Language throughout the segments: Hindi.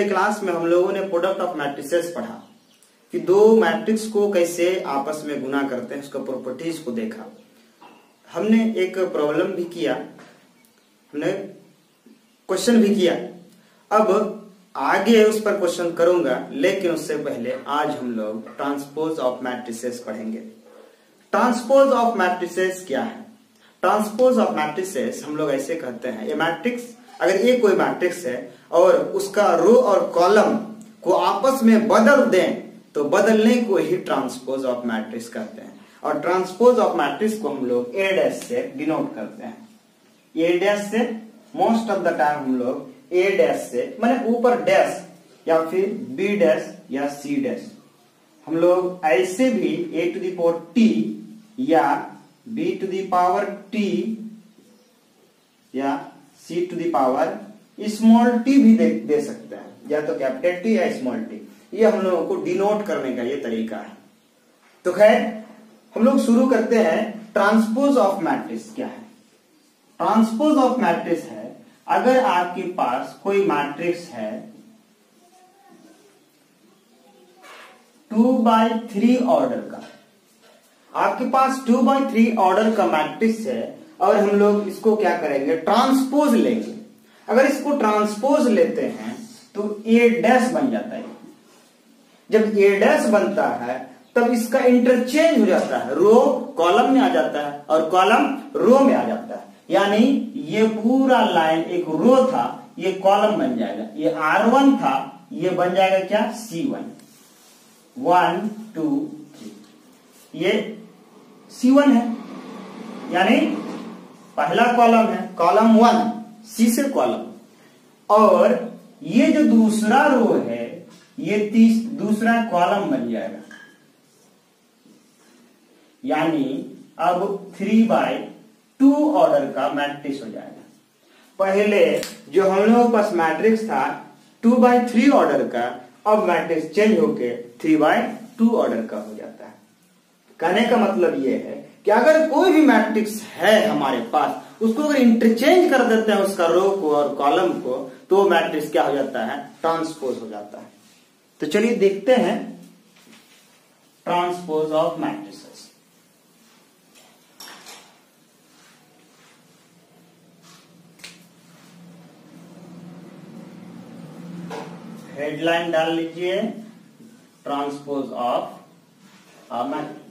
पिछले क्लास में हम लोगों ने प्रोडक्ट ऑफ़ मैट्रिसेस पढ़ा कि दो मैट्रिक्स को कैसे आपस में गुना करते हैं, उसका प्रॉपर्टीज़ को देखा। हमने एक प्रॉब्लम भी किया, हमने क्वेश्चन भी किया। अब आगे उस पर क्वेश्चन करूँगा, लेकिन उससे पहले आज हम लोग ट्रांसपोज ऑफ़ मैट्रिसेस पढ़ेंगे। ट्रांसपोज ऑफ़ मैट्रिसेस क्या है? ट्रांसपोज ऑफ़ मैट्रिसेस हम लोग ऐसे कहते हैं, ये मैट्रिक्स अगर ये कोई मैट्रिक्स है और उसका रो और कॉलम को आपस में बदल दें तो बदलने को ही ट्रांसपोज ऑफ़ मैट्रिक्स कहते हैं। और ट्रांसपोज ऑफ़ मैट्रिक्स को हम लोग ए डैश से डिनोट करते हैं। ए डैश से मोस्ट ऑफ़ द टाइम हम लोग ए डैश से, मैंने ऊपर डैश या फिर बी डैश या सी डैश हम लोग ऐसे भी A to the power T या B to the power T या C to the power small T भी दे, दे सकते हैं। या तो कैपिटल टी या स्मॉल टी ये हम लोगों को डिनोट करने का ये तरीका है। तो खैर हम लोग शुरू करते हैं ट्रांसपोज ऑफ़ मैट्रिक्स क्या है? ट्रांसपोज ऑफ़ मैट्रिक्स है अगर आपके पास कोई मैट्रिक्स है टू बाई थ्री ऑर्डर का। आपके पास टू बाई थ्री ऑर्डर का मैट्रिक्स है और हम लोग इसको क्या करेंगे? ट्रांसपोज लेंगे। अगर इसको ट्रांसपोज लेते हैं तो ए डैश बन जाता है। जब ए डैश बनता है, तब इसका इंटरचेंज हो जाता है। रो कॉलम में आ जाता है और कॉलम रो में आ जाता है। यानी ये पूरा लाइन एक रो था, ये कॉलम बन जाएगा। ये आर वन था, ये बन जाएगा क्या? C one one two three ये सी वन है। यानी पहला कॉलम है कॉलम वन से कॉलम और ये जो दूसरा रो है, ये तीस, दूसरा कॉलम बन जाएगा. यानी अब थ्री बाय टू ऑर्डर का मैट्रिक्स हो जाएगा. पहले जो हम लोगों पास मैट्रिक्स था टू बाय थ्री ऑर्डर का, अब मैट्रिक्स चेंज होके थ्री बाय टू ऑर्डर का हो जाता है. कहने का मतलब ये है कि अगर कोई भी मैट्रिक्स है हमारे पास, उसको अगर इंटरचेंज कर देते हैं उसका रो को और कॉलम को तो मैट्रिक्स क्या हो जाता है? ट्रांसपोज हो जाता है। तो चलिए देखते हैं ट्रांसपोज ऑफ़ मैट्रिसेस हेडलाइन डाल लीजिए ट्रांसपोज ऑफ़ मैट्रिक्स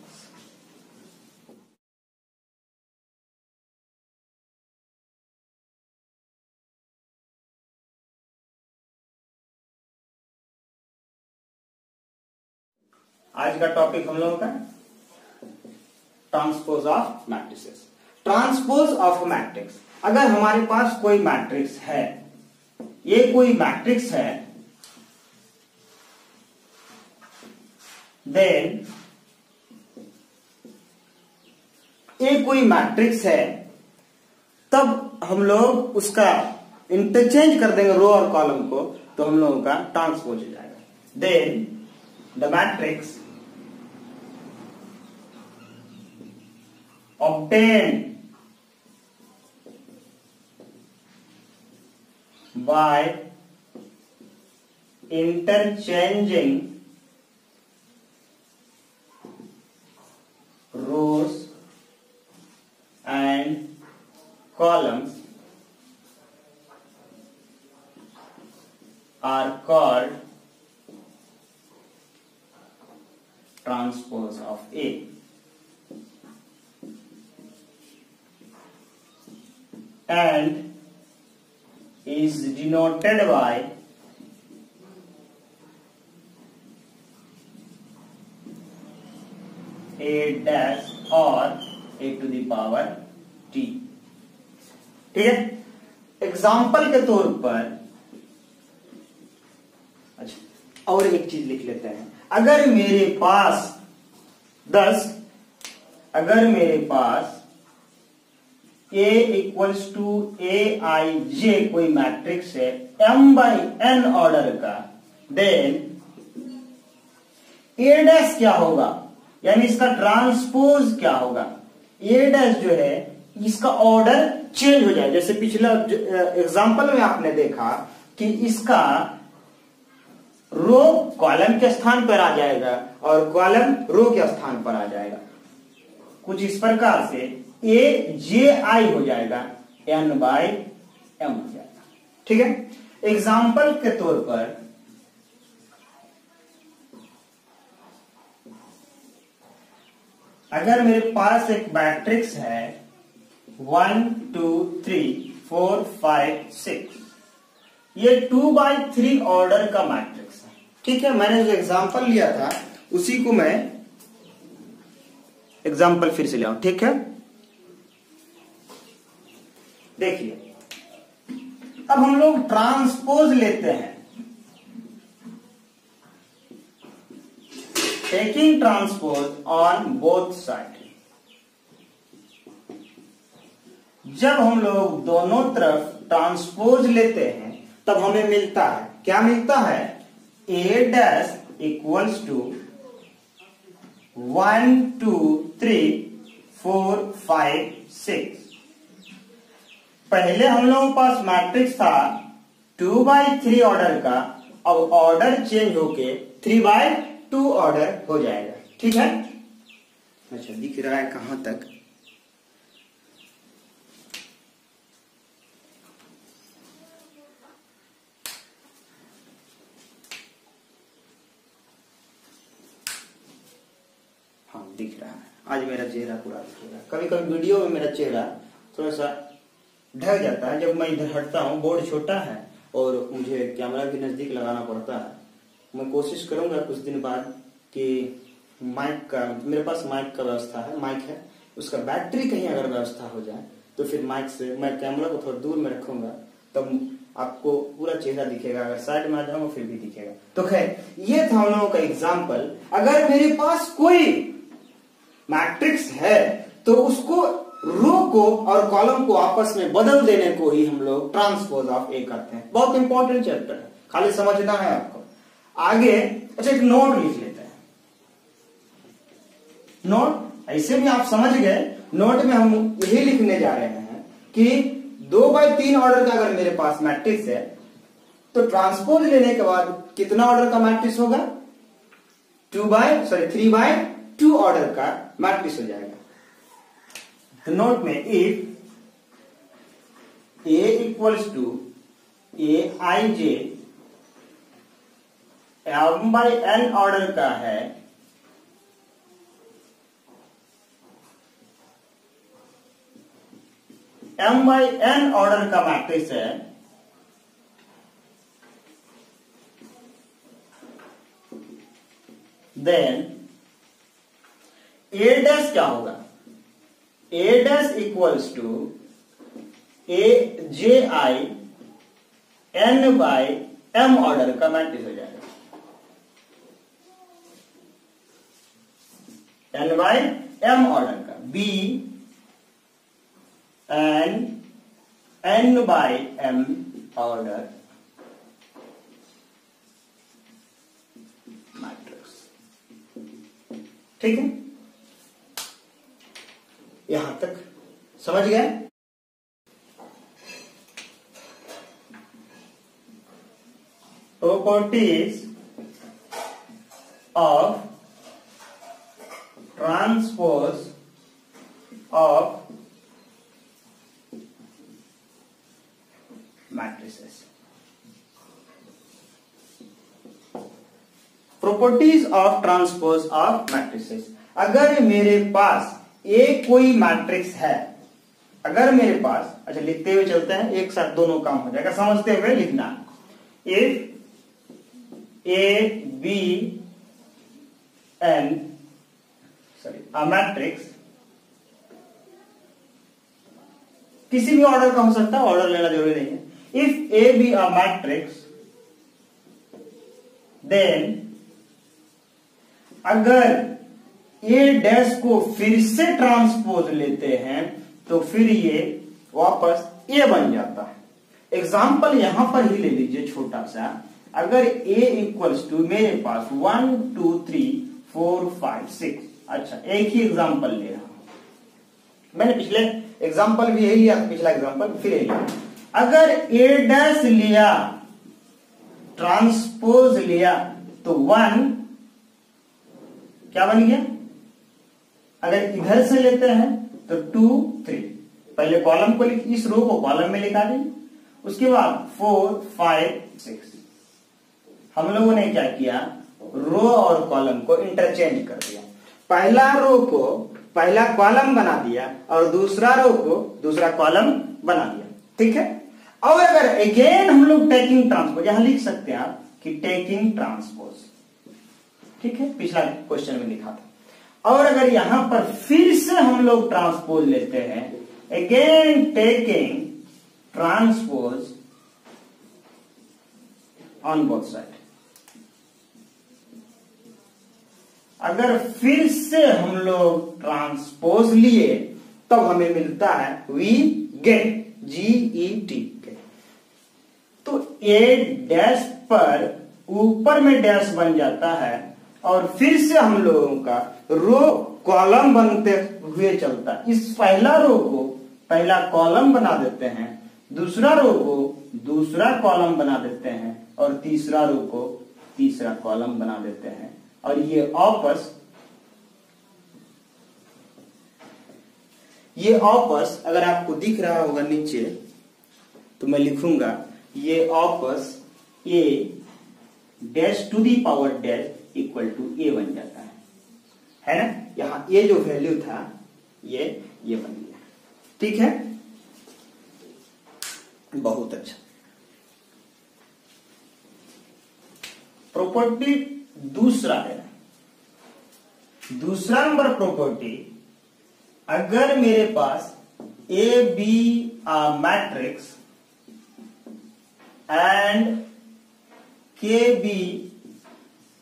आज का टॉपिक हम लोगों का transpose of matrices transpose of matrix अगर हमारे पास कोई मैट्रिक्स है, ये कोई मैट्रिक्स है देन ये कोई मैट्रिक्स है, तब हम लोग उसका इंटरचेंज कर देंगे रो और कॉलम को तो हम लोगों का ट्रांसपोज हो जाएगा. Then the matrix obtained by interchanging rows and columns are called transpose of A. and is denoted by a dash or a to the power t. ठीक है? एग्ज़ाम्पल के तौर पर अच्छा और एक चीज़ लिख लेते हैं। अगर मेरे पास, दस, अगर मेरे पास ए इक्वल्स टू ए आई जे कोई मैट्रिक्स है एम बाई एन ऑर्डर का देन ए डैश क्या होगा? यानी इसका ट्रांसपोज क्या होगा? ए डैश जो है, इसका ऑर्डर चेंज हो जाए। जैसे पिछला एग्जांपल में आपने देखा कि इसका रो कॉलम के स्थान पर आ जाएगा और कॉलम रो के स्थान पर आ जाएगा। कुछ इस प्रकार से ए जे आई हो जाएगा एन बाय एम हो जाएगा। ठीक है? एग्ज़ाम्पल के तौर पर, अगर मेरे पास एक मैट्रिक्स है one two three four five six ये टू बाई थ्री ऑर्डर का मैट्रिक्स है। ठीक है? मैंने जो एग्ज़ाम्पल लिया था, उसी को मैं एग्ज़ाम्पल फिर से लिया ठीक है? देखिए, अब हम लोग ट्रांसपोज लेते हैं। Taking transpose on both side जब हम लोग दोनों तरफ़ ट्रांसपोज लेते हैं, तब हमें मिलता है। क्या मिलता है? A dash equals to one two three four five six पहले हम लोगों के पास मैट्रिक्स था टू बाई थ्री ऑर्डर का। अब ऑर्डर चेंज होके थ्री बाय टू ऑर्डर हो जाएगा। ठीक है? अच्छा दिख रहा है कहाँ तक? हाँ दिख रहा है। आज मेरा चेहरा पूरा दिख रहा है कभी कभी वीडियो में मेरा चेहरा थोड़ा सा ढक जाता है। जब मैं इधर हटता हूँ, बोर्ड छोटा है और मुझे कैमरा भी नज़दीक लगाना पड़ता है, मैं कोशिश करूँगा कुछ दिन बाद कि माइक का, मेरे पास माइक का व्यवस्था है, माइक है, उसका बैटरी कहीं अगर व्यवस्था हो जाए तो फिर माइक से मैं कैमरा को थोड़ा दूर में रखूँगा, तब आपको पूरा चेहरा दिखेगा, अगर साइड में आ जाऊँगा, फिर भी दिखेगा। तो खैर, ये था हम लोगों का एग्ज़ाम्पल अगर मेरे पास कोई मैट्रिक्स है तो उसको रो को और कॉलम को आपस में बदल देने को ही हम लोग ट्रांसपोज ऑफ़ ए करते हैं। बहुत इंपॉर्टेंट चैप्टर है। खाली समझना है आपको। आगे अच्छा एक नोट लिख लेते हैं। नोट ऐसे भी आप समझ गए। नोट में हम यही लिखने जा रहे हैं कि दो बाय तीन ऑर्डर का अगर मेरे पास मैट्रिक्स है तो ट्रांसपोज लेने के बाद कितना ऑर्डर का मैट्रिक्स होगा? Two by sorry three by two order का मैट्रिक्स हो जाएगा। तो नोट में if A equals to A I J M by N order का है एम बाई एन ऑर्डर का मैट्रिक्स है देन ए डैश क्या होगा? A dash equals to A J I N by M order का मैट्रिक्स हो जाएगा। एन बाई एम ऑर्डर का। B N N by M order matrix ठीक है? यहाँ तक। समझ गए? Properties of transpose of matrices. Properties of transpose of matrices अगर मेरे पास एक कोई मैट्रिक्स है। अगर मेरे पास अच्छा लिखते हुए चलते हैं, एक साथ दोनों काम हो जाएगा। समझते हुए लिखना। If A be an sorry a matrix किसी भी ऑर्डर का हो सकता है ऑर्डर लेना ज़रूरी नहीं है। If A be a matrix then अगर ए डैश को फिर से ट्रांसपोज लेते हैं तो फिर ये वापस ए बन जाता है। एग्ज़ाम्पल यहाँ पर ही ले लीजिए छोटा सा। अगर ए इक्वल्स टू मेरे पास one two three four five six अच्छा एक ही एग्ज़ाम्पल ले रहा हूँ। मैंने पिछले एग्ज़ाम्पल भी यही लिया, पिछला एग्ज़ाम्पल फिर यही लिया। अगर ए डैश लिया ट्रांसपोज लिया तो वन क्या बन गया? अगर इधर से लेते हैं तो टू थ्री पहले कॉलम को लिख, इस रो को कॉलम में लिखा देंगे उसके बाद फोर फाइव सिक्स हम लोगों ने क्या किया? रो और कॉलम को इंटरचेंज कर दिया। पहला रो को पहला कॉलम बना दिया और दूसरा रो को दूसरा कॉलम बना दिया। ठीक है? और अगर अगेन हम लोग टेकिंग ट्रांसपोज यहाँ लिख सकते हैं आप कि टेकिंग ट्रांसपोज ठीक है? पिछला क्वेश्चन में लिखा था। और अगर यहाँ पर फिर से हम लोग ट्रांसपोज लेते हैं again taking transpose on both side अगर फिर से हम लोग ट्रांसपोज लिए, तब हमें मिलता है we get G E T के तो ए डैश पर ऊपर में डैश बन जाता है और फिर से हम लोगों का रो कॉलम बनते हुए चलता है। इस पहला रो को पहला कॉलम बना देते हैं, दूसरा रो को दूसरा कॉलम बना देते हैं, और तीसरा रो को तीसरा कॉलम बना देते हैं। और ये ऑपस ये ऑपस अगर आपको दिख रहा होगा नीचे तो मैं लिखूँगा, ये opus A dash to the power dash equal to A बन जाता है ना? यहाँ ये जो वैल्यू था, ये ये बन गया। ठीक है? बहुत अच्छा। प्रॉपर्टी दूसरा है। दूसरा नंबर प्रॉपर्टी अगर मेरे पास A be a matrix and K be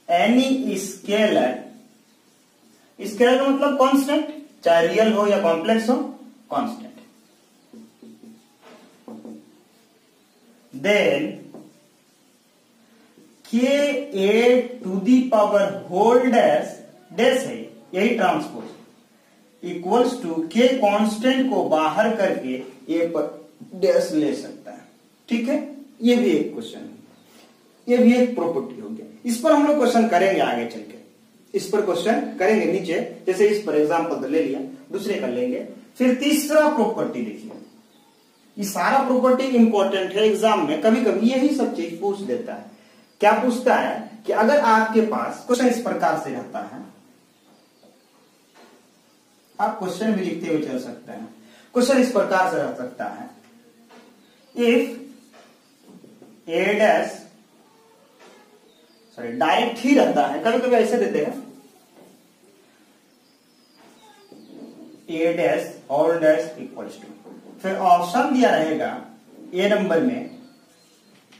any scalar scalar का मतलब कांस्टेंट चाहे रियल हो या कॉम्प्लेक्स हो constant then K A to the power whole dash dash है यही transpose equals to K constant को बाहर करके ए पर डैश ले सकता है। ठीक है? ये भी एक क्वेश्चन है। ये भी एक प्रॉपर्टी हो गया। इस पर हम लोग क्वेश्चन करेंगे आगे चल के। इस पर क्वेश्चन करेंगे नीचे, जैसे इस पर एग्ज़ाम्पल तो ले लिया, दूसरे कर लेंगे। फिर तीसरा प्रॉपर्टी देखिए। ये सारा प्रॉपर्टी इंपॉर्टेंट है एग्ज़ाम में कभी कभी यही सब चीज़ पूछ देता है। क्या पूछता है कि अगर आपके पास क्वेश्चन इस प्रकार से रहता है, आप क्वेश्चन भी लिखते हुए चल सकते हैं। क्वेश्चन इस प्रकार से रह सकता है। If A dash sorry direct ही रहता है। कभी कभी ऐसे देते हैं। A dash all dash equals to फिर ऑप्शन दिया रहेगा ए नंबर में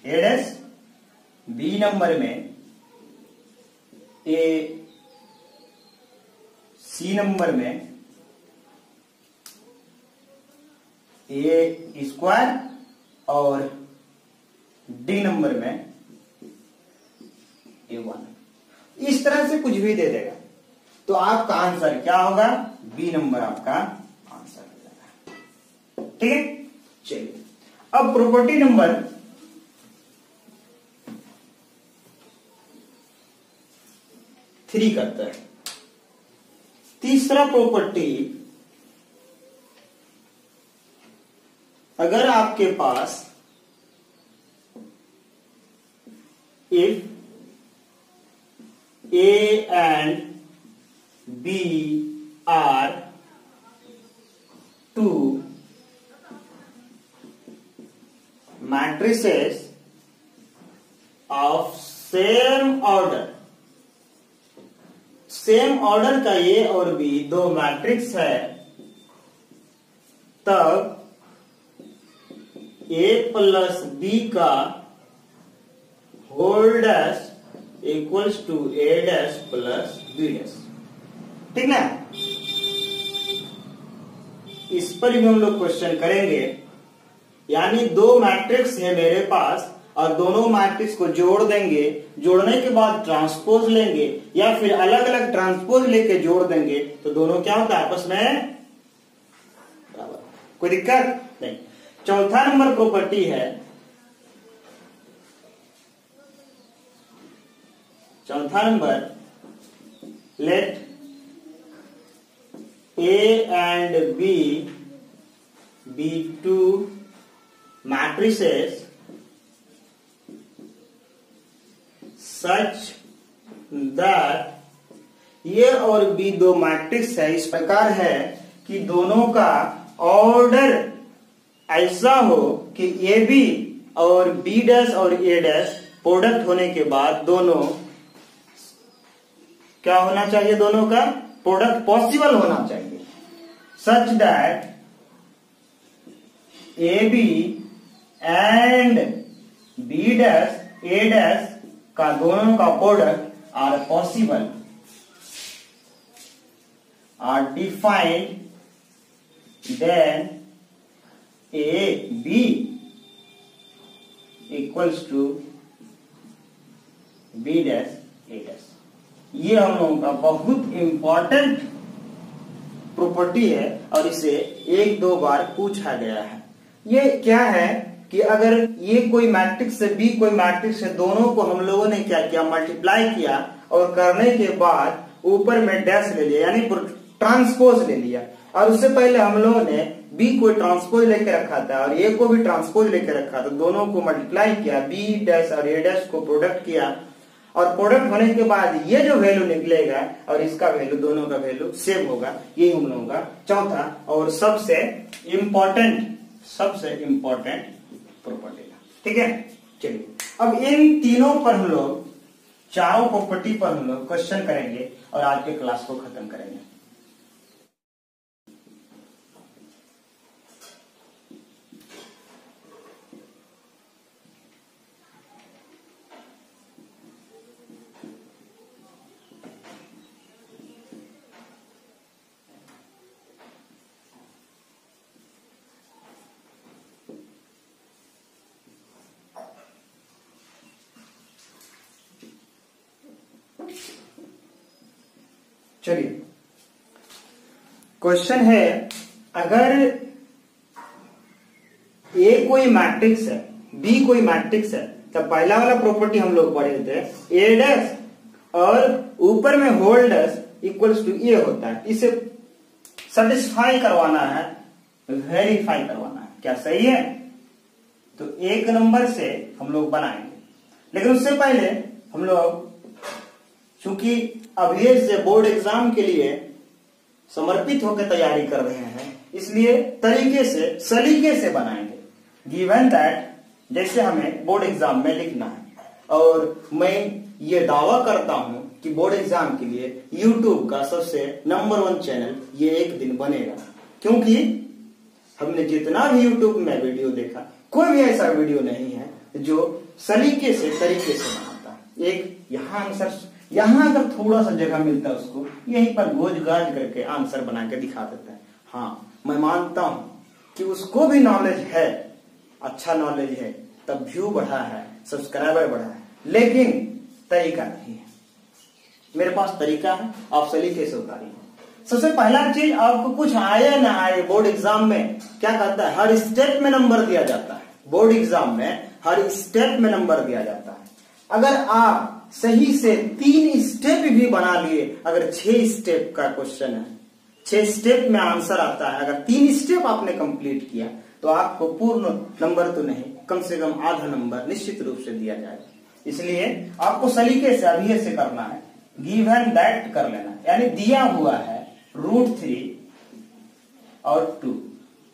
ए डैश बी नंबर में ए सी नंबर में ए स्क्वायर और डी नंबर में ए वन इस तरह से कुछ भी दे देगा। तो आपका आंसर क्या होगा? बी नंबर आपका आंसर हो जाएगा। ठीक है? चलिए। अब प्रॉपर्टी नंबर थ्री करते हैं। तीसरा प्रॉपर्टी अगर आपके पास if A and B are two matrices of same order. Same order का ए और बी दो मैट्रिक्स है। तब ए प्लस बी का whole dash equals to A dash plus B dash ठीक ना? इस पर भी हम लोग क्वेश्चन करेंगे। यानी दो मैट्रिक्स है मेरे पास, और दोनों मैट्रिक्स को जोड़ देंगे। जोड़ने के बाद ट्रांसपोज लेंगे, या फिर अलग अलग ट्रांसपोज लेके जोड़ देंगे। तो दोनों क्या होता है? आपस में? बराबर। कोई दिक्कत? नहीं। चौथा नंबर प्रॉपर्टी है। चौथा number let A and B B two matrices such that ये और बी दो मैट्रिक्स है। इस प्रकार है कि दोनों का ऑर्डर ऐसा हो कि ए बी और बी डैश और ए डैश प्रोडक्ट होने के बाद दोनों क्या होना चाहिए? दोनों का प्रोडक्ट पॉसिबल होना चाहिए। That A B and B dash A dash का दोनों का product are possible are defined then A B equals to B dash A dash ये हम लोगों का बहुत इंपॉर्टेंट प्रॉपर्टी है और इसे एक दो बार पूछा गया है। ये क्या है कि अगर ये कोई मैट्रिक्स से बी कोई मैट्रिक्स है दोनों को हम लोगों ने क्या किया? मल्टीप्लाई किया और करने के बाद ऊपर में डैश ले लिया, यानी ट्रांसपोज ले लिया। और उससे पहले हम लोगों ने बी को ट्रांसपोज लेके रखा था और ए को भी ट्रांसपोज लेके रखा था। दोनों को मल्टीप्लाई किया बी डैश और ए डैश को प्रोडक्ट किया। और प्रोडक्ट होने के बाद ये जो वैल्यू निकलेगा और इसका वैल्यू दोनों का वैल्यू सेम होगा ये हम लोगों का चौथा और सबसे इंपॉर्टेंट सबसे इंपॉर्टेंट प्रॉपर्टी का। ठीक है? चलिए। अब इन तीनों पर हम लोग, चारों प्रॉपर्टी पर हम लोग क्वेश्चन करेंगे और आज के क्लास को खत्म करेंगे चलिए क्वेश्चन है, अगर ए कोई मैट्रिक्स है बी कोई मैट्रिक्स है तो पहला वाला प्रॉपर्टी हम लोग पढ़े थे ए डैश और ऊपर में whole dash equals to A होता है। इसे सेटिस्फाई करवाना है वेरीफाई करवाना है। क्या सही है? तो एक नंबर से हम लोग बनाएँगे। लेकिन उससे पहले हम लोग, चूँकि अभी से बोर्ड एग्ज़ाम के लिए समर्पित होकर तैयारी कर रहे हैं। इसलिए तरीके से, सलीके से बनाएँगे। गिवन दैट जैसे हमें बोर्ड एग्ज़ाम में लिखना है। और मैं ये दावा करता हूँ कि बोर्ड एग्ज़ाम के लिए यूट्यूब का सबसे नंबर वन चैनल ये एक दिन बनेगा। क्योंकि हमने जितना भी यूट्यूब में वीडियो देखा, कोई भी ऐसा वीडियो नहीं है जो सलीके से, तरीके से बनाता है। एक यहाँ आंसर यहाँ अगर थोड़ा सा जगह मिलता है उसको, यहीं पर गोज गाज करके आंसर बना के दिखा देता है। हाँ मैं मानता हूँ कि उसको भी नॉलेज है अच्छा नॉलेज है, तब व्यू बढ़ा है सब्सक्राइबर बढ़ा है, लेकिन तरीका नहीं है। मेरे पास तरीका है, आप सलीके से उतारिए। सबसे पहला चीज़, आपको कुछ आए ना आए बोर्ड एग्ज़ाम में, क्या कहता है? हर स्टेप में नंबर दिया जाता है। बोर्ड एग्ज़ाम में हर स्टेप में नंबर दिया जाता है। अगर आप सही से तीन स्टेप भी बना लिए, अगर छह स्टेप का क्वेश्चन है। छह स्टेप में आंसर आता है। अगर तीन स्टेप आपने कंप्लीट किया तो आपको पूर्ण नंबर तो नहीं, कम से कम आधा नंबर निश्चित रूप से दिया जाएगा इसलिए आपको सलीके से, अभी से करना है। गिवन दैट कर लेना। यानी दिया हुआ है रूट थ्री और टू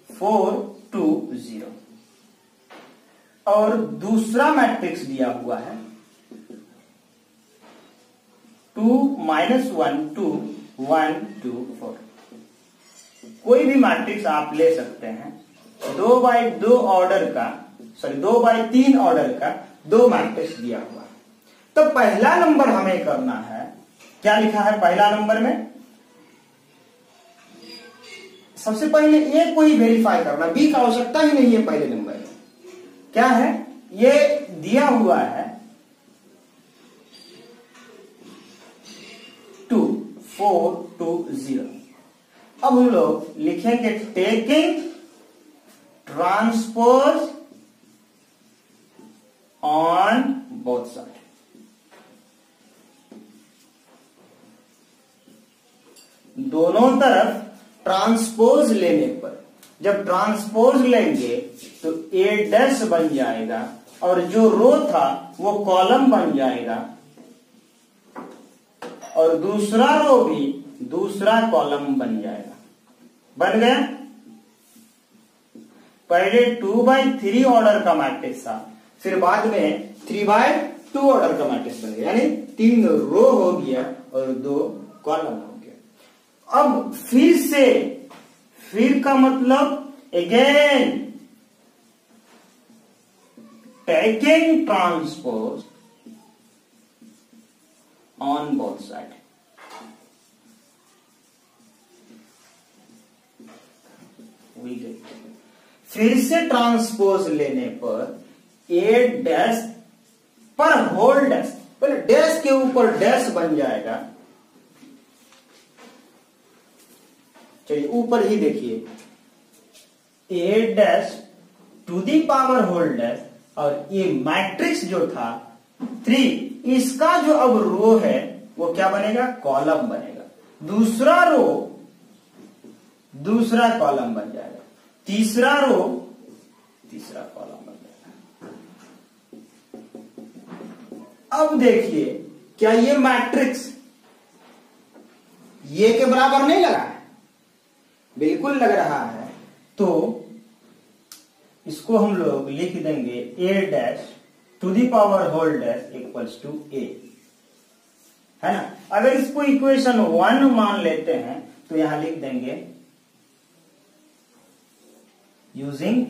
फोर टू ज़ीरो और दूसरा मैट्रिक्स दिया हुआ है। Two minus one two one, two, four. कोई भी मैट्रिक्स आप ले सकते हैं। दो बाय दो ऑर्डर का, सॉरी, दो बाय तीन ऑर्डर का दो मैट्रिक्स दिया हुआ है। तो पहला नंबर हमें करना है। क्या लिखा है पहला नंबर में? सबसे पहले ए को ही वेरीफाई करना। बी का आवश्यकता ही नहीं है पहले नंबर में। क्या है? ये दिया हुआ है फोर टू ज़ीरो। अब हम लोग लिखेंगे taking transpose on both side दोनों तरफ़ ट्रांसपोज लेने पर, जब ट्रांसपोज लेंगे तो ए डैश बन जाएगा, और जो रो था, वो कॉलम बन जाएगा और दूसरा रो भी दूसरा कॉलम बन जाएगा। बन गया? पहले टू बाई थ्री ऑर्डर का मैट्रिक्स था, फिर बाद में थ्री बाय टू ऑर्डर का मैट्रिक्स बन गया। यानी तीन रो हो गया और दो कॉलम हो गया। अब फिर से, फिर का मतलब again taking transpose on both side फिर से ट्रांसपोज लेने पर ए डैश पर होल डैश पहले डैश के ऊपर डैश बन जाएगा। चलिए, ऊपर ही देखिए। A dash to the power whole dash और ये मैट्रिक्स जो था थ्री इसका जो अब रो है, वो क्या बनेगा? कॉलम बनेगा। दूसरा रो, दूसरा कॉलम बन जाएगा। तीसरा रो, तीसरा कॉलम बन जाएगा। अब देखिए, क्या ये मैट्रिक्स ये के बराबर नहीं लगा है? बिल्कुल लग रहा है। तो इसको हम लोग लिख देंगे A dash to the power whole dash equals to A. है ना? अगर इसको इक्वेशन वन मान लेते हैं तो यहाँ लिख देंगे यूजिंग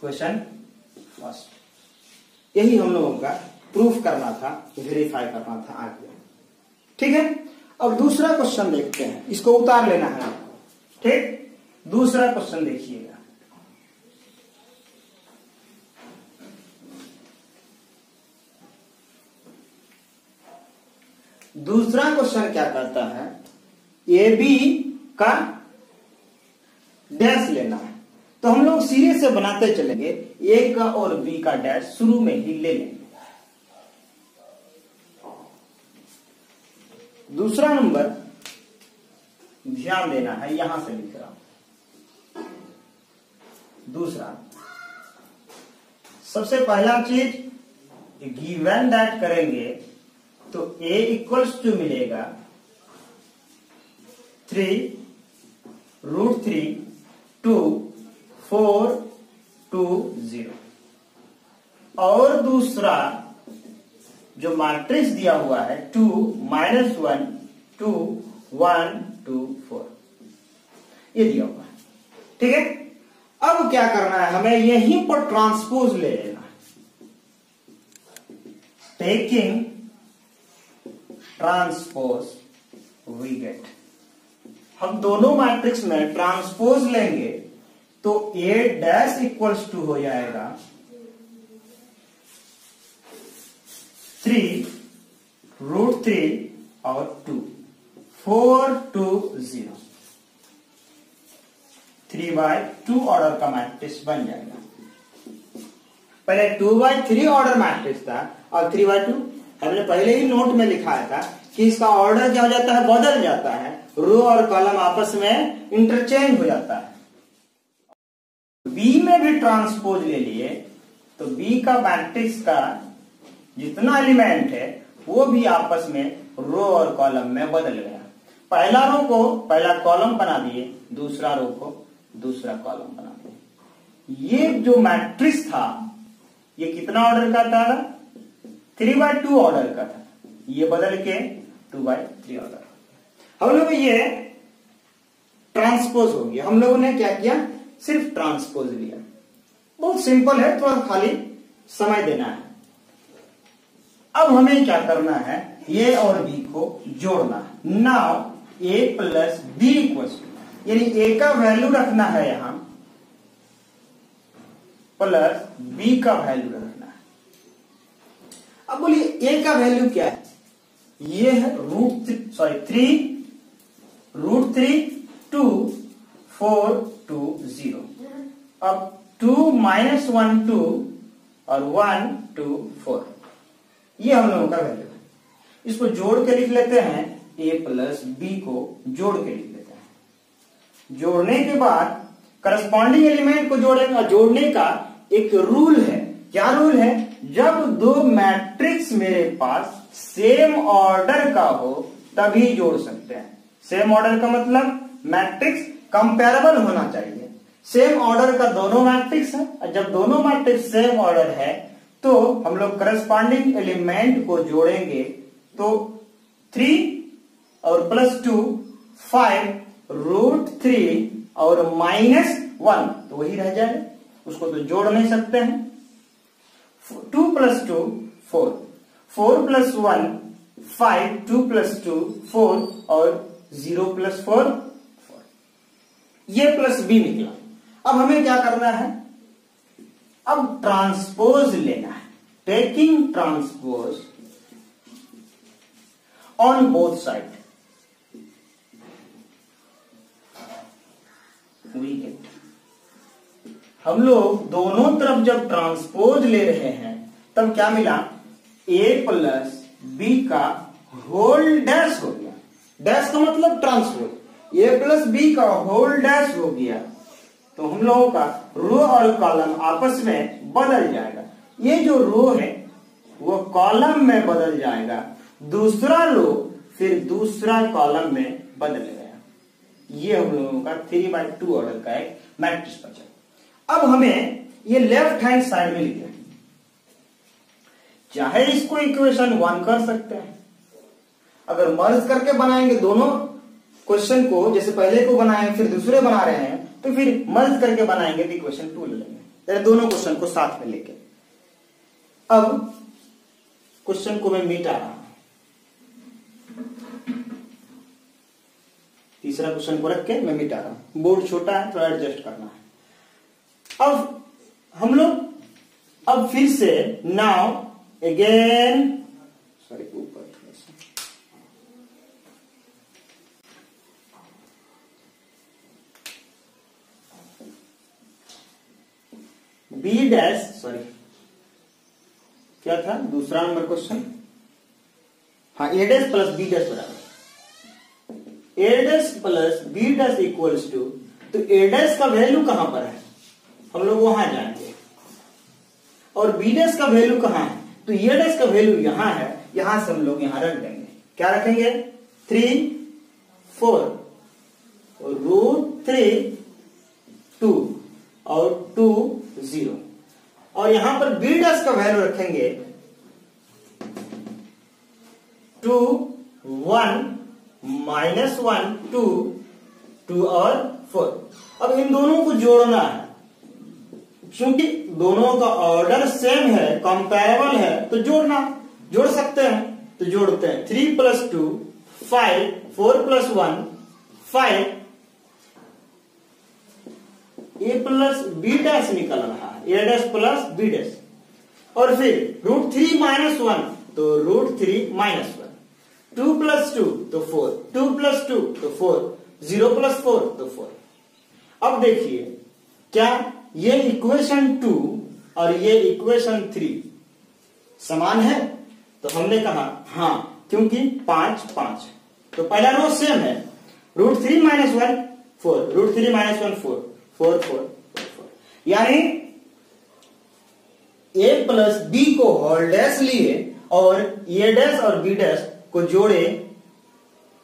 क्वेश्चन फ़र्स्ट यही हम लोगों का प्रूफ करना था वेरीफाई करना था आगे। ठीक है? अब दूसरा क्वेश्चन देखते हैं। इसको उतार लेना है। आपको ठीक? दूसरा क्वेश्चन देखिएगा। दूसरा क्वेश्चन क्या कहता है? ए बी का डैश लेना है। तो हम लोग सीधे से बनाते चलेंगे। ए का और बी का डैश शुरू में ही ले लेंगे। दूसरा नंबर ध्यान देना है, यहाँ से लिख रहा हूँ। दूसरा, सबसे पहला चीज़ गिवन दैट करेंगे तो ए इक्वल्स टू मिलेगा three root three two four two zero और दूसरा जो मैट्रिक्स दिया हुआ है two minus one two one two four ये दिया हुआ है। ठीक है? अब क्या करना है? हमें यहीं पर ट्रांसपोज ले लेना। Taking transpose we get. हम दोनों मैट्रिक्स में ट्रांसपोज लेंगे तो ए डैश इक्वल्स टू हो जाएगा थ्री, रूट थ्री और two, four two zero. Three by two order का मैट्रिक्स बन जाएगा। पहले two by three order matrix था और थ्री बाय टू हमने पहले ही नोट में लिखाया था कि इसका ऑर्डर क्या हो जाता है? बदल जाता है। रो और कॉलम आपस में इंटरचेंज हो जाता है। बी में भी ट्रांसपोज ले लिए तो बी का मैट्रिक्स का जितना एलिमेंट है, वो भी आपस में रो और कॉलम में बदल गया। पहला रो को पहला कॉलम बना दिए, दूसरा रो को दूसरा कॉलम बना दिए। ये जो मैट्रिक्स था, ये कितना ऑर्डर का था? थ्री बाय टू ऑर्डर का था। ये बदल के टू बाय थ्री ऑर्डर हम लोग ये ट्रांसपोज हो गया। हम लोगों ने क्या किया? सिर्फ़ ट्रांसपोज लिया। बहुत सिंपल है, थोड़ा खाली समय देना है। अब हमें क्या करना है? ए और बी को जोड़ना है। ए प्लस बी इक्वल यानी ए का वैल्यू रखना है यहाँ। प्लस बी का वैल्यू रखना अब बोलिए ए का वैल्यू क्या है? ये है root sorry three root three two four two zero अब टू माइनस वन टू और वन टू फोर ये हम लोगों का वैल्यू है। इसको जोड़ के लिख लेते हैं ए प्लस बी को जोड़ के लिख लेते हैं। जोड़ने के बाद करस्पॉन्डिंग एलिमेंट को जोड़ेंगे, और जोड़ने का एक रूल है। क्या रूल है? जब दो मैट्रिक्स मेरे पास सेम ऑर्डर का हो, तभी जोड़ सकते हैं। सेम ऑर्डर का मतलब मैट्रिक्स कंपेरेबल होना चाहिए। सेम ऑर्डर का दोनों मैट्रिक्स है जब दोनों मैट्रिक्स सेम ऑर्डर है तो हम लोग करस्पॉन्डिंग एलिमेंट को जोड़ेंगे तो थ्री और plus two five root three और माइनस वन तो वही रह जाए उसको तो जोड़ नहीं सकते हैं। Two plus two four four plus one five two plus two four और ज़ीरो प्लस फोर फोर ये प्लस बी निकला। अब हमें क्या करना है? अब ट्रांसपोज लेना है। Taking transpose on both side we get हम लोग दोनों तरफ़ जब ट्रांसपोज ले रहे हैं, तब क्या मिला? ए प्लस बी का होल डैश हो गया। डैश का मतलब ट्रांसपोज ए प्लस बी का होल डैश हो गया। तो हम लोगों का रो और कॉलम आपस में बदल जाएगा। ये जो रो है, वो कॉलम में बदल जाएगा। दूसरा रो फिर दूसरा कॉलम में बदल गया। ये हम लोगों का थ्री बाय टू ऑर्डर का एक मैट्रिक्स बचा। अब हमें ये लेफ़्ट हैंड साइड में लिखना है। चाहे इसको इक्वेशन वन कर सकते हैं। अगर मर्ज करके बनाएँगे दोनों क्वेश्चन को जैसे पहले को बनाए, फिर दूसरे बना रहे हैं तो फिर मर्ज करके बनाएँगे तो इक्वेशन टू ले लेंगे। दोनों क्वेश्चन को साथ में लेके। अब क्वेश्चन को मैं मिटा रहा हूँ। तीसरा क्वेश्चन को रख के मैं मिटा रहा हूँ। बोर्ड छोटा है, थोड़ा तो एडजस्ट करना है। अब हम लोग अब फिर से नाउ अगेन सॉरी ऊपर बी डैश सॉरी क्या था? दूसरा नंबर क्वेश्चन हाँ A dash plus B dash बराबर। A dash plus B dash equals to तो ए डैश का वैल्यू कहाँ पर है? हम लोग वहाँ जाएँगे। और बी डैश का वैल्यू कहाँ है? तो ये डैश का वैल्यू यहाँ है, यहाँ से हम लोग यहाँ रख देंगे। क्या रखेंगे? Three four root three two और टू ज़ीरो और यहाँ पर बी डैश का वैल्यू रखेंगे। Two one minus one two two और फोर अब इन दोनों को जोड़ना है। क्योंकि दोनों का ऑर्डर सेम है कंपेरेबल है तो जोड़ना। जोड़ सकते हैं तो जोड़ते हैं। Three plus two five four plus one five A plus B dash निकल रहा है। A dash plus B dash और फिर रूट थ्री माइनस वन तो root three minus one two plus two तो फोर टू प्लस टू तो फोर ज़ीरो प्लस फोर तो फोर अब देखिए, क्या ये इक्वेशन टू और ये इक्वेशन थ्री समान है? तो हमने कहा हाँ क्योंकि पाँच पाँच तो पहला रो सेम है। Root three minus one four root three minus one four four four four four यानी ए प्लस बी को होल डैश लिए और ए डैश और बी डैश को जोड़े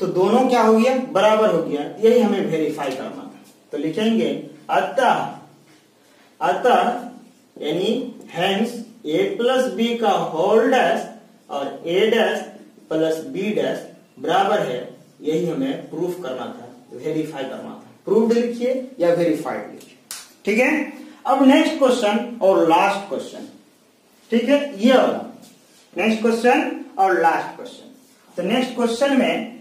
तो दोनों क्या हो गया? बराबर हो गया। यही हमें वेरीफाई करना था। तो लिखेंगे, अतः अतः यानी हैंस ए प्लस बी का होल डैश और A dash plus B dash बराबर है, यही हमें प्रूफ करना था वेरीफाई करना था। प्रूफ लिखिए या वेरीफाइड लिखिए। ठीक है? अब नेक्स्ट क्वेश्चन और लास्ट क्वेश्चन ठीक है? ये नेक्स्ट क्वेश्चन और लास्ट क्वेश्चन तो नेक्स्ट क्वेश्चन में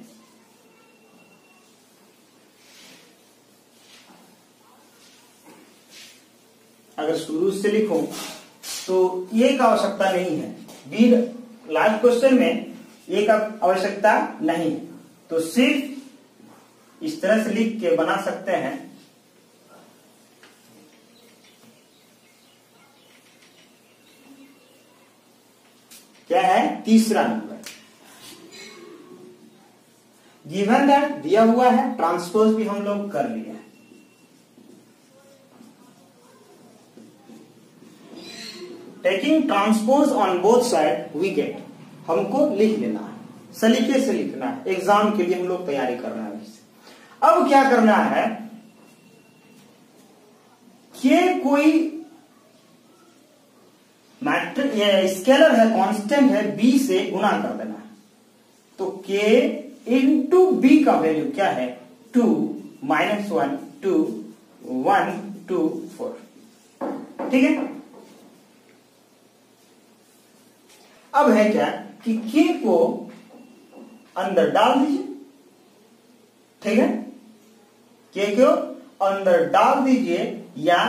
अगर शुरू से लिखो तो ये का आवश्यकता नहीं है। बी लास्ट क्वेश्चन में ये का आवश्यकता नहीं। है तो सिर्फ़ इस तरह से लिख के बना सकते हैं। क्या है? तीसरा नंबर। गिवन दैट दिया हुआ है, ट्रांसपोज भी हम लोग कर लिए हैं। Taking transpose on both side we get हमको लिख लेना है। सलीके से लिखना है। एग्ज़ाम के लिए हम लोग तैयारी कर रहे हैं अब क्या करना है? के कोई मैट्रिक स्केलर है कांस्टेंट है बी से गुना कर देना है। तो के इंटू बी का वैल्यू क्या है? Two minus one two one two four ठीक है? अब है क्या कि के को अंदर डाल दीजिए। ठीक है? के को अंदर डाल दीजिए या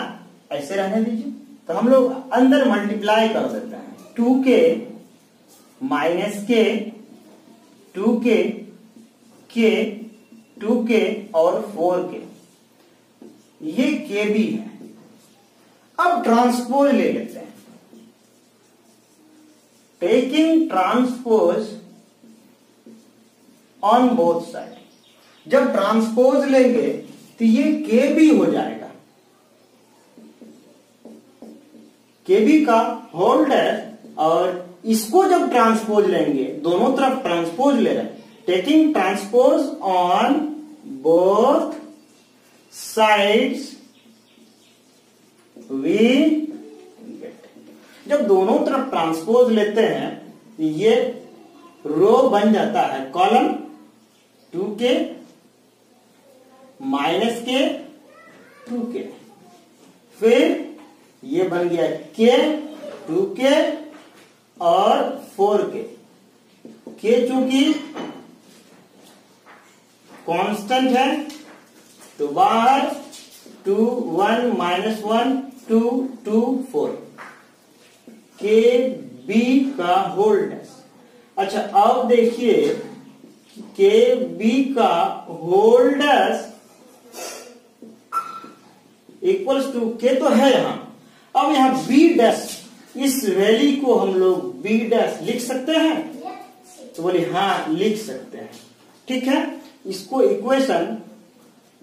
ऐसे रहने दीजिए। तो हम लोग अंदर मल्टीप्लाई कर देते हैं। टू के माइनस के टू के के टू के और फोर के ये के भी है। अब ट्रांसपोज ले लेते हैं। Taking transpose on both side जब ट्रांसपोज लेंगे तो ये के बी हो जाएगा। के बी का होल्डर और इसको जब ट्रांसपोज लेंगे, दोनों तरफ़ ट्रांसपोज ले रहे taking transpose on both sides we जब दोनों तरफ़ ट्रांसपोज लेते हैं ये रो बन जाता है। Column two K minus K two K फिर ये बन गया के टू के और फोर के के चूँकि कांस्टेंट है तो बाहर two one minus one two two four K B का होल्डर्स अच्छा अब देखिए के बी का होल्डर्स इक्वल्स टू के तो है यहाँ। अब यहाँ बी डैश इस वैली को हम लोग बी डैश लिख सकते हैं? तो बोले हाँ लिख सकते हैं। ठीक है? इसको इक्वेशन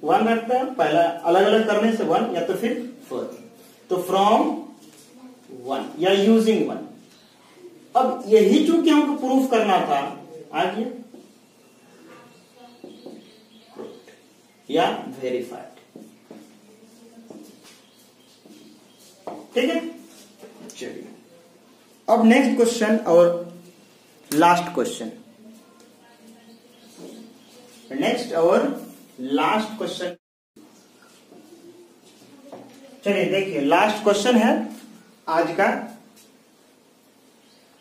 वन रखते हैं, पहला अलग अलग करने से वन या तो फिर फोर तो फ्रॉम वन या यूजिंग वन अब यही चूँकि हमको प्रूफ करना था आगे या वेरीफाइड ठीक है? चलिए। अब नेक्स्ट क्वेश्चन और लास्ट क्वेश्चन नेक्स्ट और लास्ट क्वेश्चन चलिए देखिए लास्ट क्वेश्चन है। आज का।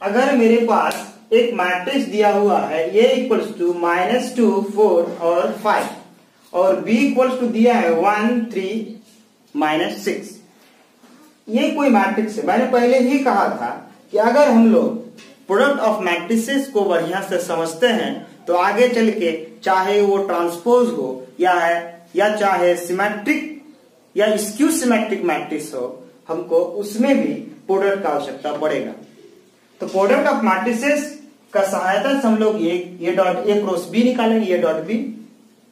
अगर मेरे पास एक मैट्रिक्स दिया हुआ है A equals to minus two four और फाइव और बी इक्वल्स टू दिया है वन थ्री माइनस सिक्स ये कोई मैट्रिक्स है। मैंने पहले ही कहा था कि अगर हम लोग प्रोडक्ट ऑफ़ मैट्रिसेस को बढ़िया से समझते हैं तो आगे चल के चाहे वो ट्रांसपोज हो या है, या चाहे सिमेट्रिक या स्क्यू सिमेट्रिक मैट्रिक्स हो हमको उसमें भी प्रोडक्ट का आवश्यकता पड़ेगा। तो प्रोडक्ट ऑफ़ मैट्रिसेस का सहायता से हम लोग ये ये डॉट ए क्रॉस बी निकालेंगे, ये डॉट बी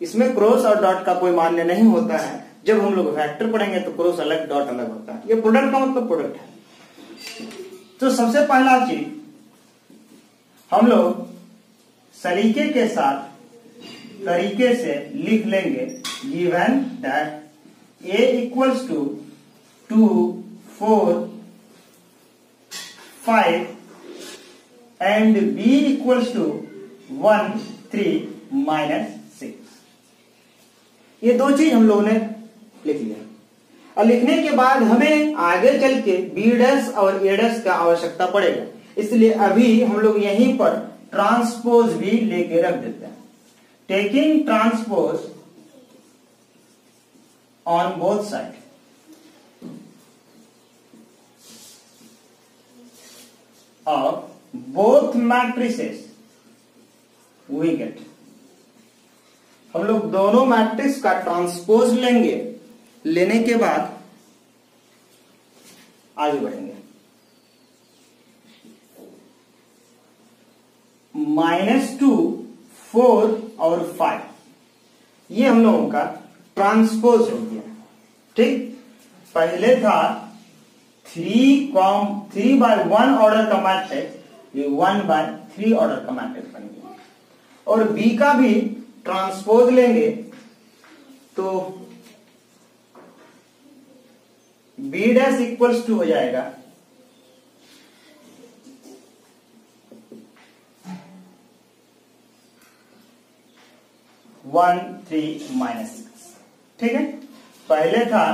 इसमें क्रॉस और डॉट का कोई मान्य नहीं होता है। जब हम लोग वेक्टर पढ़ेंगे तो क्रॉस अलग डॉट अलग होता है। ये प्रोडक्ट का मतलब प्रोडक्ट है तो सबसे पहला चीज़, हम लोग सलीके के साथ तरीके से लिख लेंगे given that A equals to two four five and B equals to one three minus six ये दो चीज़ हम लोगों ने लिख लिया। और लिखने के बाद हमें आगे चल के बी डस और ए डस का आवश्यकता पड़ेगा। इसलिए अभी हम लोग यहीं पर ट्रांसपोज भी लेके रख देते हैं। Taking transpose on both side of both matrices. We get. हम लोग दोनों मैट्रिक्स का ट्रांसपोज लेंगे। लेने के बाद आगे बढ़ेंगे। माइनस टू, फोर और फाइव। ये हम लोगों का ट्रांसपोज हो गया। ठीक? पहले था three comma three by one order का मैट्रिक्स ये वन बाय थ्री ऑर्डर का मैट्रिक्स बन गया। और बी का भी ट्रांसपोज लेंगे तो बी डैश इक्वल्स टू हो जाएगा। वन थ्री माइनस सिक्स ठीक है? पहले था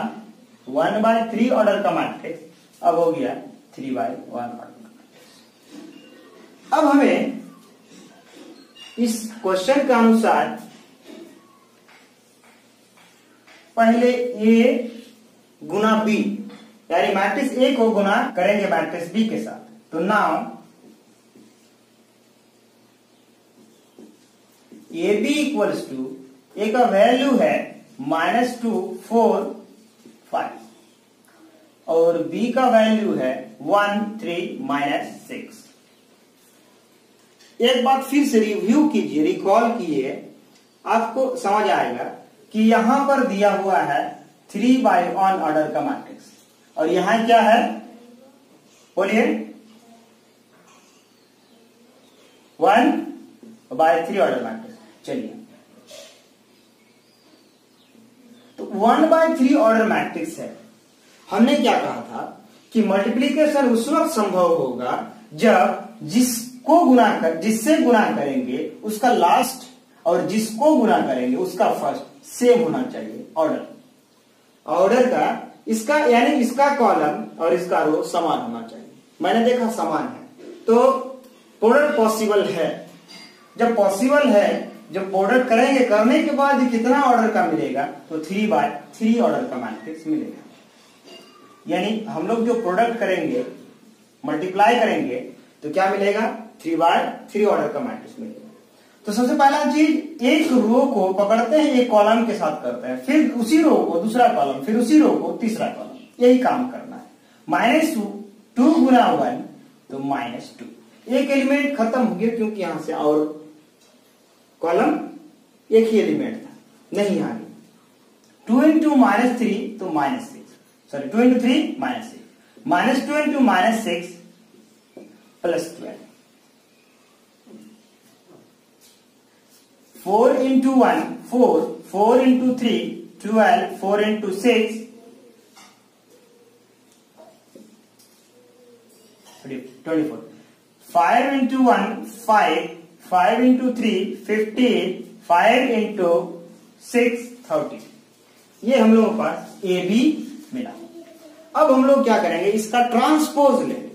वन बाय थ्री ऑर्डर का मैट्रिक्स अब हो गया थ्री बाय वन ऑर्डर अब हमें इस क्वेश्चन के अनुसार पहले ए गुना बी यानी मैट्रिक्स ए को गुना करेंगे मैट्रिक्स बी के साथ। तो now A B equals to A का वैल्यू है माइनस टू फोर फाइव और बी का वैल्यू है वन थ्री माइनस सिक्स एक बात फिर से रिव्यू कीजिए रिकॉल कीजिए। आपको समझ आएगा कि यहाँ पर दिया हुआ है थ्री बाय वन ऑर्डर का मैट्रिक्स और यहाँ क्या है? बोलिए। One by three order matrix चलिए। तो one by three order matrix है। हमने क्या कहा था कि मल्टीप्लीकेशन उस वक्त संभव होगा जब जिसको गुना कर, जिससे गुना करेंगे, उसका लास्ट और जिसको गुना करेंगे, उसका फ़र्स्ट सेम होना चाहिए ऑर्डर ऑर्डर का, इसका, यानी इसका कॉलम और इसका रो समान होना चाहिए। मैंने देखा समान है। तो प्रोडक्ट पॉसिबल है। जब पॉसिबल है, जब प्रोडक्ट करेंगे, करने के बाद कितना ऑर्डर का मिलेगा? तो थ्री बाय थ्री ऑर्डर का मैट्रिक्स मिलेगा। यानी हम लोग जो प्रोडक्ट करेंगे मल्टीप्लाई करेंगे तो क्या मिलेगा? थ्री बाय थ्री ऑर्डर का मैट्रिक्स मिलेगा। तो सबसे पहला चीज़, एक रो को पकड़ते हैं, एक कॉलम के साथ करते हैं। फिर उसी रो को दूसरा कॉलम फिर उसी रो को तीसरा कॉलम यही काम करना है। माइनस टू टू गुना वन तो माइनस टू एक एलिमेंट खत्म हो गया क्योंकि यहाँ से और कॉलम एक ही एलिमेंट था, नहीं आगे टू इंटू माइनस थ्री तो minus six sorry two into three minus six minus two into minus six plus twelve four into one four four into three twelve four into six twenty four five into one five five into three fifteen five into six thirty ये हम लोगों पास ए बी मिला। अब हम लोग क्या करेंगे? इसका ट्रांसपोज लेंगे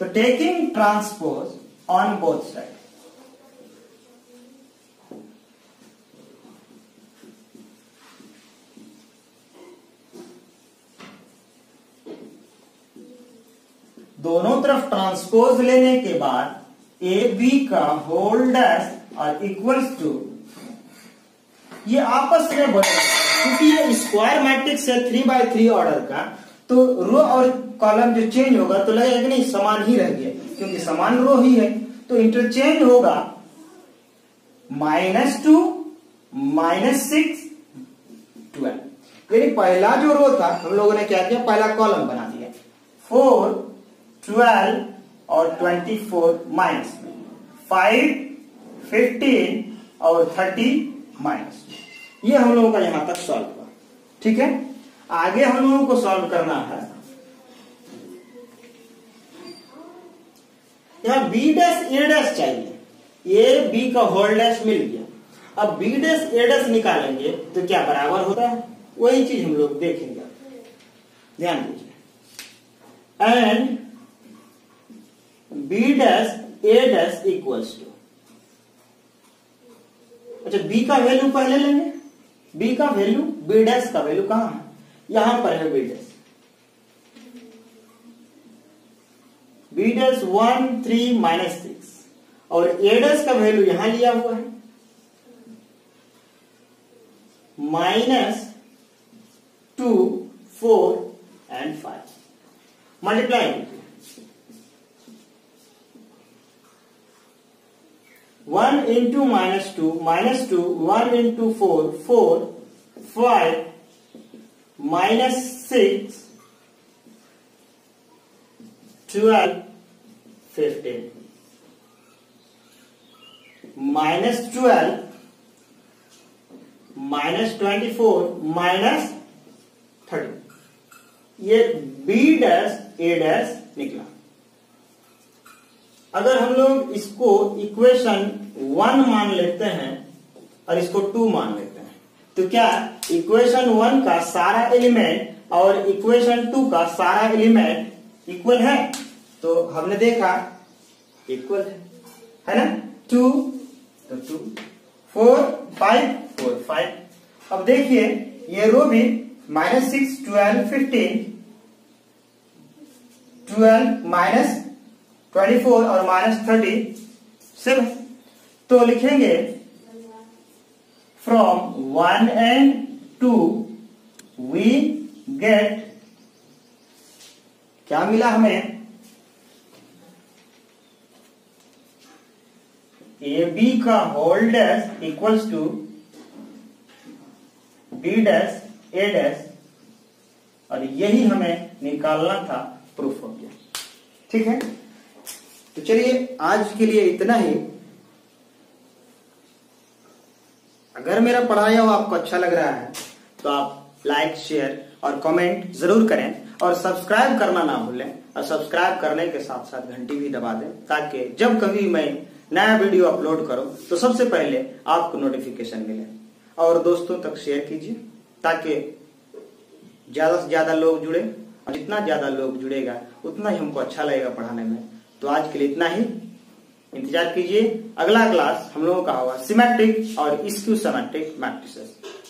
तो taking transpose on both side दोनों तरफ़ ट्रांसपोज लेने के बाद ए बी का होल्डर्स और इक्वल्स टू ये आपस में बने क्योंकि ये स्क्वायर मैट्रिक्स है थ्री बाय थ्री ऑर्डर का तो रो और कॉलम जो चेंज होगा तो लगेगा कि नहीं, समान ही रह गया। क्योंकि समान रो ही है। तो इंटरचेंज होगा minus two minus six twelve यानी पहला जो रो था, हम लोगों ने क्या किया? पहला कॉलम बना दिया। फोर ट्वेल्व और twenty four minus five fifteen और थर्टी माइनस ये हम लोगों का यहाँ तक सॉल्व हुआ। ठीक है? आगे हम लोगों को सॉल्व करना है। यहाँ बी डैश ए डैश चाहिए। ए बी का होल डैश मिल गया। अब बी डैश ए डैश निकालेंगे तो क्या बराबर होता है? वही चीज़ हम लोग देखेंगे। ध्यान दीजिए। And B dash A dash equals to अच्छा बी का वैल्यू पहले लेंगे। बी का वैल्यू बी डैश का वैल्यू कहाँ है? यहाँ पर है B dash B dash one three minus six और ए डैश का वैल्यू यहाँ लिया हुआ है. Minus two four and five multiply one into minus two minus two, one into four four, five, minus six, twelve, fifteen. Minus twelve, minus twenty four, minus thirty. ये बी डैश, ए डैश निकला। अगर हम लोग इसको इक्वेशन वन मान लेते हैं और इसको टू मान लेते हैं तो क्या इक्वेशन वन का सारा एलिमेंट और इक्वेशन टू का सारा एलिमेंट इक्वल है? तो हमने देखा इक्वल है। ना? टू तो two four five four five अब देखिए, ये रो भी minus six twelve fifteen twelve minus twenty four और माइनस थर्टी सेवन तो लिखेंगे from one and two we get क्या मिला हमें? ए बी का whole dash equals to B dash A dash और यही हमें निकालना था प्रूफ हो गया ठीक है? तो चलिए, आज के लिए इतना ही। अगर मेरा पढ़ाया हुआ आपको अच्छा लग रहा है तो आप लाइक शेयर और कमेंट ज़रूर करें और सब्सक्राइब करना ना भूलें और सब्सक्राइब करने के साथ साथ घंटी भी दबा दें ताकि जब कभी मैं नया वीडियो अपलोड करूँ तो सबसे पहले आपको नोटिफिकेशन मिले। और दोस्तों, तक शेयर कीजिए ताकि ज़्यादा से ज़्यादा लोग जुड़े और जितना ज़्यादा लोग जुड़ेगा, उतना ही हमको अच्छा लगेगा पढ़ाने में। तो आज के लिए इतना ही। इंतज़ार कीजिए। अगला क्लास हम लोगों का होगा सिमेट्रिक और इसक्यू सिमेट्रिक मैट्रिसेस